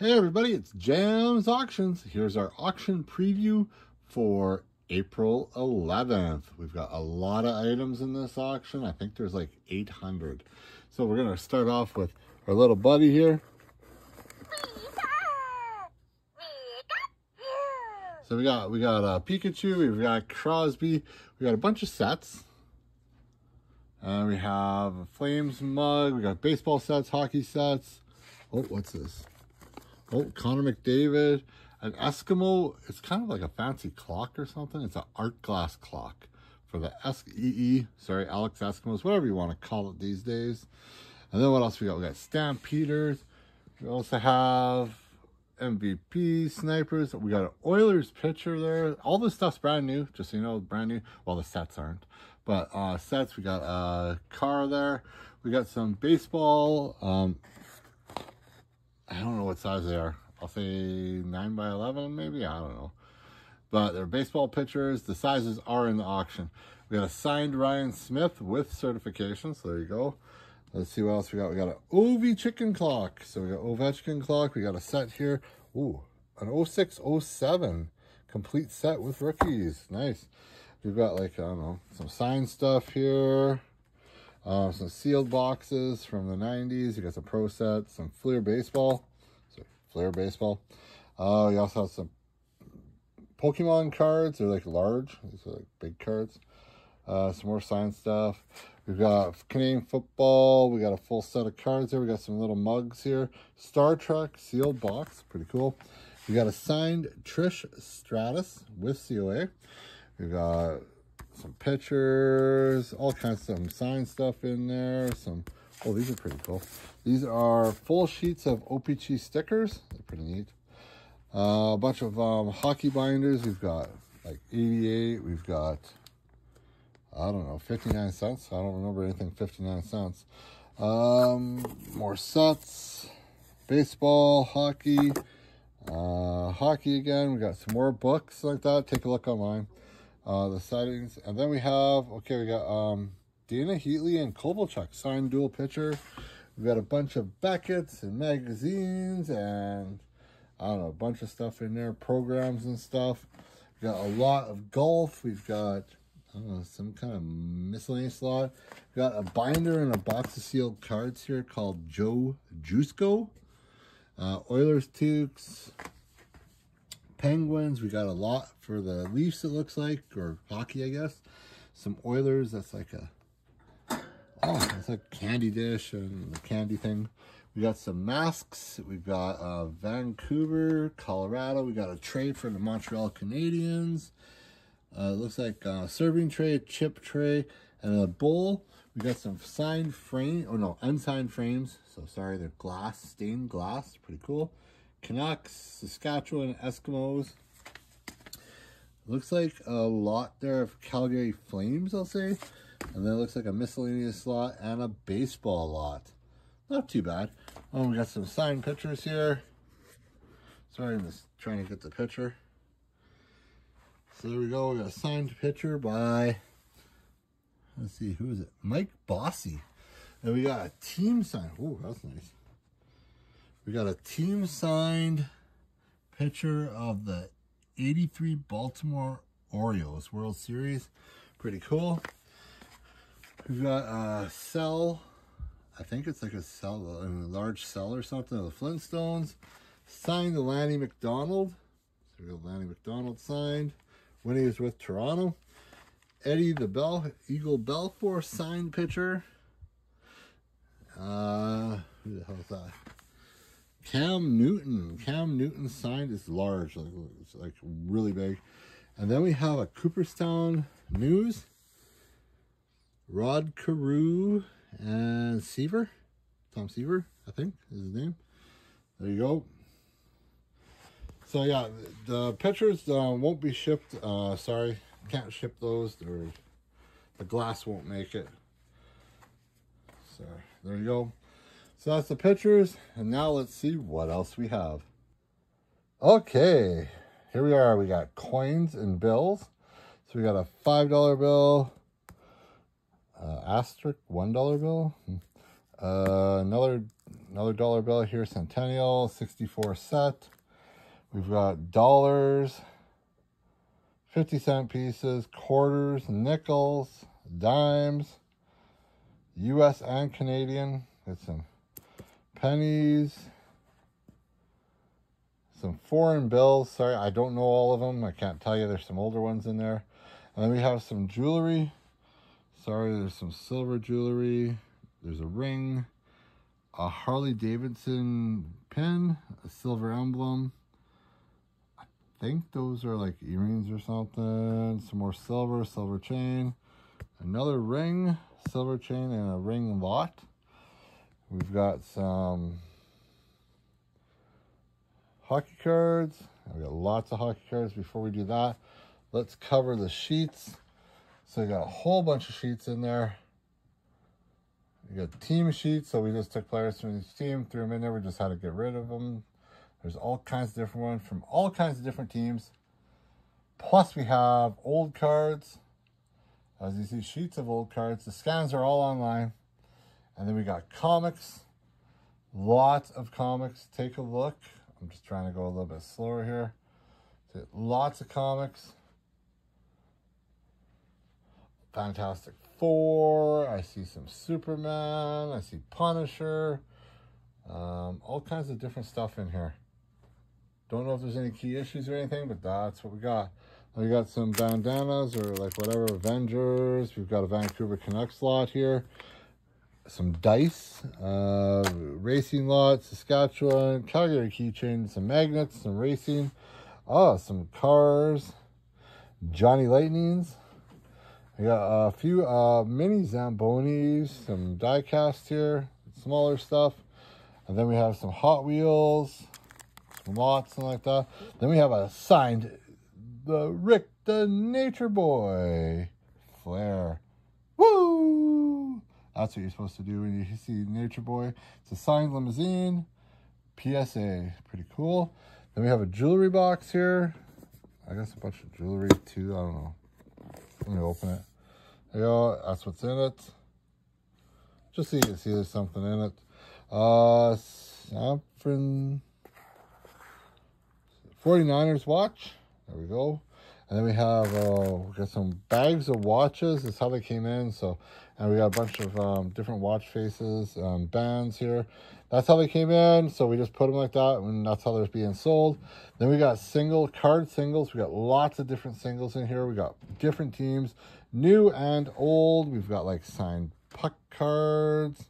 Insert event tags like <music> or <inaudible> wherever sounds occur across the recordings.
Hey everybody, it's Jams Auctions. Here's our auction preview for April 11th. We've got a lot of items in this auction. I think there's like 800. So we're gonna start off with our little buddy here. So we got we got uh, Pikachu, we've got Crosby, we got a bunch of sets. Uh, we have a Flames mug, we got baseball sets, hockey sets. Oh, what's this? Oh, Connor McDavid. An Eskimo, it's kind of like a fancy clock or something. It's an art glass clock for the SEE, sorry, Elks Eskimos, whatever you want to call it these days. And then what else we got? We got Stampeders. We also have MVP snipers. We got an Oilers pitcher there. All this stuff's brand new, just so you know, brand new. Well, the sets aren't. But uh, sets, we got a car there. We got some baseball. Um, I don't know what size they are. I'll say 9 by 11 maybe. I don't know. But they're baseball pitchers. The sizes are in the auction. We got a signed Ryan Smyth with certification. So there you go. Let's see what else we got. We got an Ovechkin clock. So we got Ovechkin clock. We got a set here. Ooh, an 06, 07 complete set with rookies. Nice. We've got like, I don't know, some signed stuff here. Uh, some sealed boxes from the 90s. You got some pro sets, some Fleer baseball. So Fleer baseball. Uh, you also have some Pokemon cards. They're like large. These are like big cards. Uh, some more signed stuff. We've got Canadian football. We got a full set of cards here. We got some little mugs here. Star Trek sealed box. Pretty cool. We got a signed Trish Stratus with COA. We got some pictures, all kinds of some signed stuff in there. Some, oh, these are pretty cool. These are full sheets of OPC stickers. They're pretty neat. Uh, a bunch of um, hockey binders. We've got like 88. We've got, I don't know, 59 cents. I don't remember anything 59 cents. Um, more sets, baseball, hockey, uh, hockey again. We got some more books like that. Take a look online uh, the settings. And then we have, okay, we got um, Dany Heatley and Kovalchuk signed dual pitcher. We've got a bunch of Beckett's and magazines and I don't know, a bunch of stuff in there, programs and stuff. We got a lot of golf. We've got, I don't know, some kind of miscellaneous lot. We've got a binder and a box of sealed cards here called Joe Jusko. Uh, Oilers Tukes, Penguins, we got a lot for the Leafs, it looks like, or hockey, I guess. Some Oilers, that's like a, oh, it's like candy dish and the candy thing. We got some masks. We've got uh, Vancouver, Colorado. We got a tray for the Montreal Canadiens. Uh, looks like a serving tray, a chip tray, and a bowl. We got some signed frame, or no, unsigned frames. So sorry, they're glass, stained glass. Pretty cool. Canucks, Saskatchewan, Eskimos. Looks like a lot there of Calgary Flames, I'll say. And then it looks like a miscellaneous lot and a baseball lot. Not too bad. Oh, we got some signed pictures here. Sorry, I'm just trying to get the picture. So there we go. We got a signed picture by, let's see, who is it? Mike Bossy. And we got a team sign. Oh, that's nice. We got a team signed picture of the 83 Baltimore Orioles World Series. Pretty cool. We've got a cell. I think it's like a cell, a large cell or something of the Flintstones. Signed to Lanny McDonald. So we got Lanny McDonald signed when he was with Toronto. Eddie the Bell, Eagle Belfour signed pitcher. Uh, who the hell is that? Cam Newton. Cam Newton signed is large, like it's like really big. And then we have a Cooperstown News. Rod Carew and Seaver. Tom Seaver, I think is his name. There you go. So yeah, the pictures uh, won't be shipped. Uh, sorry, can't ship those. Or the glass won't make it. So there you go. So that's the pictures. And now let's see what else we have. Okay, here we are. We got coins and bills. So we got a $5 bill, uh, asterisk $1 bill, <laughs> uh, another Another dollar bill here, Centennial, 64 set. We've got dollars, 50 cent pieces, quarters, nickels, dimes, US and Canadian. Got some pennies, some foreign bills. Sorry, I don't know all of them. I can't tell you. There's some older ones in there. And then we have some jewelry. Sorry, there's some silver jewelry. There's a ring, a Harley Davidson pin, a silver emblem. I think those are like earrings or something. Some more silver, silver chain. Another ring, silver chain, and a ring lot. We've got some hockey cards. We got lots of hockey cards. Before we do that, let's cover the sheets. So we got a whole bunch of sheets in there. We got team sheets, so we just took players from each team, threw them in there. We just had to get rid of them. There's all kinds of different ones from all kinds of different teams. Plus, we have old cards. As you see, sheets of old cards. The scans are all online. And then we got comics. Lots of comics. Take a look. I'm just trying to go a little bit slower here. Lots of comics. Fantastic Four. I see some Superman. I see Punisher. Um, all kinds of different stuff in here. Don't know if there's any key issues or anything, but that's what we got. We got some bandanas or like whatever, Avengers. We've got a Vancouver Canucks lot here. Some dice, uh, racing lot, Saskatchewan, Calgary keychain, some magnets, some racing. Oh, some cars, Johnny Lightnings. We got a few uh, mini Zambonis, some die cast here, smaller stuff. And then we have some Hot Wheels, some lots and like that. Then we have a signed the Ric the Nature Boy Flair. That's what you're supposed to do when you see Nature Boy. It's a signed limousine. PSA. Pretty cool. Then we have a jewelry box here. I guess a bunch of jewelry too. I don't know. Let me open it. There you go. That's what's in it. Just so you can see there's something in it. Uh, Sanford 49ers watch. There we go. And then we have uh, we got some bags of watches. That's how they came in. So, and we got a bunch of um, different watch faces, um, bands here. That's how they came in. So we just put them like that, and that's how they're being sold. Then we got single card singles. We got lots of different singles in here. We got different teams new and old. We've got like signed puck cards.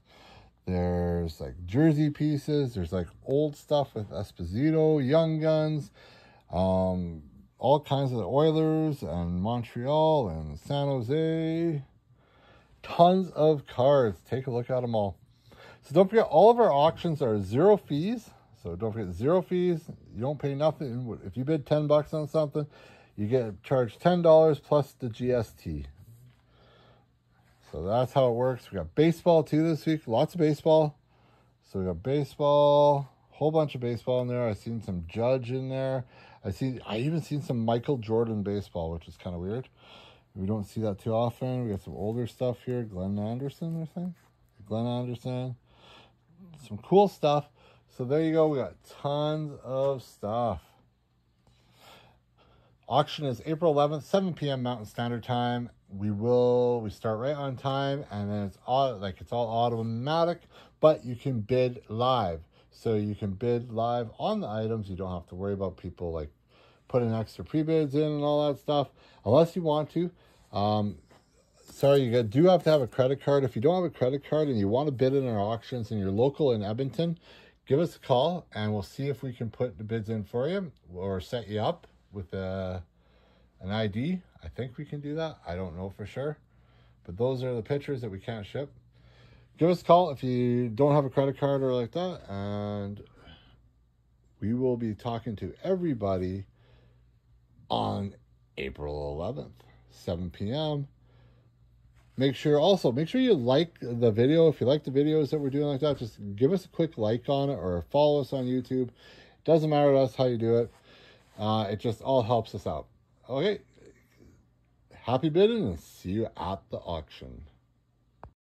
There's like jersey pieces. There's like old stuff with Esposito, Young Guns, um, all kinds of the Oilers and Montreal and San Jose. Tons of cards. Take a look at them all. So don't forget, all of our auctions are zero fees. So don't forget zero fees. You don't pay nothing. If you bid 10 bucks on something, you get charged $10 plus the GST. So that's how it works. We got baseball too this week. Lots of baseball. So we got baseball, whole bunch of baseball in there. I seen some Judge in there. I see. I even seen some Michael Jordan baseball, which is kind of weird. We don't see that too often. We got some older stuff here. Glenn Anderson, I think. Glenn Anderson. Some cool stuff. So there you go. We got tons of stuff. Auction is April 11th, 7 p.m. Mountain Standard Time. We will we start right on time, and then it's all like it's all automatic, but you can bid live. So you can bid live on the items. You don't have to worry about people like putting extra pre-bids in and all that stuff, unless you want to. Um, sorry, you do have to have a credit card. If you don't have a credit card and you want to bid in our auctions and you're local in Edmonton, give us a call and we'll see if we can put the bids in for you or set you up with a, an ID. I think we can do that. I don't know for sure. But those are the pictures that we can't ship. Give us a call if you don't have a credit card or like that. And we will be talking to everybody on April 11th, 7 p.m. Make sure also, make sure you like the video. If you like the videos that we're doing like that, just give us a quick like on it or follow us on YouTube. It Doesn't matter to us how you do it. Uh, it just all helps us out. Okay. Happy bidding and see you at the auction.